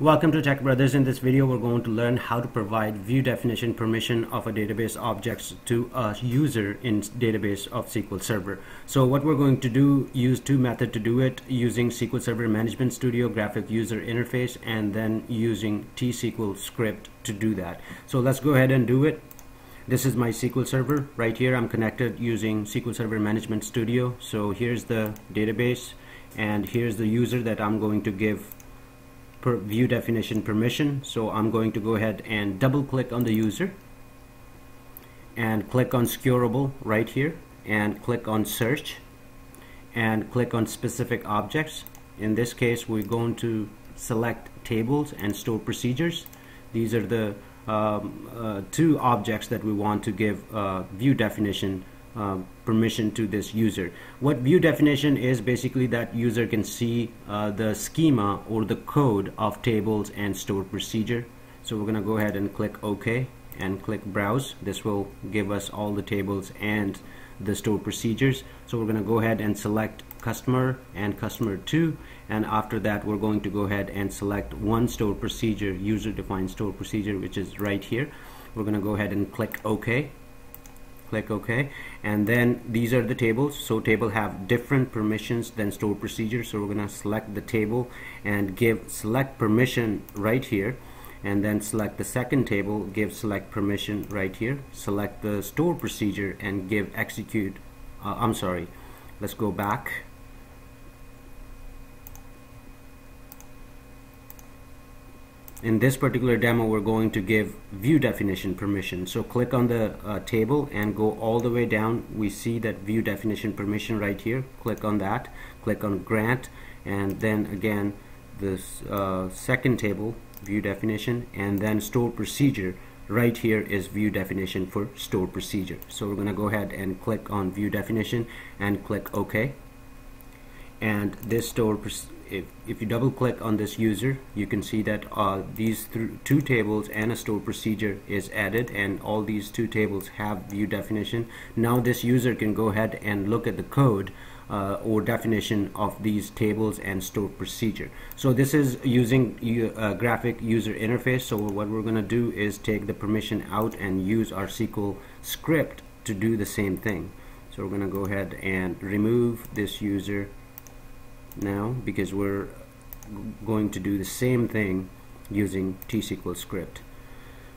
Welcome to Tech Brothers. In this video, we're going to learn how to provide view definition permission of a database objects to a user in database of SQL Server. So what we're going to do, use two methods to do it, using SQL Server Management Studio graphic user interface, and then using T-SQL script to do that. So let's go ahead and do it. This is my SQL Server. Right here, I'm connected using SQL Server Management Studio. So here's the database, and here's the user that I'm going to give per view definition permission. So I'm going to go ahead and double click on the user and click on securable right here and click on search and click on specific objects. In this case we're going to select tables and store procedures. These are the um, uh, two objects that we want to give uh, view definition uh, permission to this user. What view definition is basically that user can see uh, the schema or the code of tables and stored procedure. So we're going to go ahead and click OK and click browse. This will give us all the tables and the stored procedures. So we're going to go ahead and select customer and customer 2 and after that we're going to go ahead and select one stored procedure user defined stored procedure which is right here. We're going to go ahead and click OK click OK. And then these are the tables. So table have different permissions than stored procedures so we're gonna select the table and give select permission right here. And then select the second table give select permission right here. Select the store procedure and give execute uh, I'm sorry let's go back in this particular demo we're going to give view definition permission. So click on the uh, table and go all the way down. We see that view definition permission right here. Click on that. Click on grant. And then again this uh, second table view definition. And then store procedure. Right here is view definition for store procedure. So we're gonna go ahead and click on view definition and click OK and this store if, if you double click on this user you can see that uh, these two tables and a store procedure is added and all these two tables have view definition. Now this user can go ahead and look at the code uh, or definition of these tables and store procedure. So this is using uh, graphic user interface. So what we're gonna do is take the permission out and use our SQL script to do the same thing. So we're gonna go ahead and remove this user now because we're going to do the same thing using T-SQL script.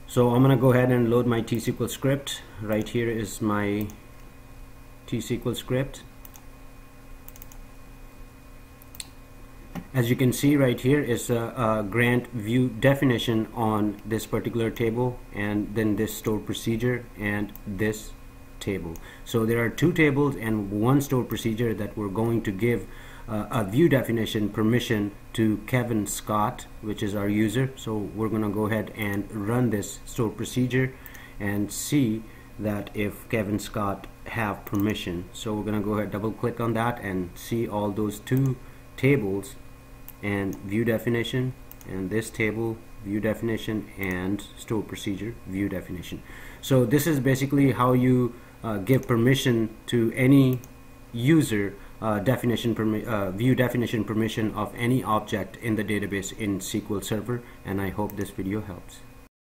So I'm gonna go ahead and load my T-SQL script. Right here is my T-SQL script. As you can see right here is a, a, grant view definition on this particular table and then this store procedure and this table. So there are two tables and one store procedure that we're going to give uh, a view definition permission to Kevin Scott which is our user. So we're gonna go ahead and run this stored procedure and see that if Kevin Scott have permission. So we're gonna go ahead double click on that and see all those two tables and view definition and this table view definition and store procedure view definition. So this is basically how you uh, give permission to any user uh, definition uh, view definition permission of any object in the database in SQL Server and I hope this video helps.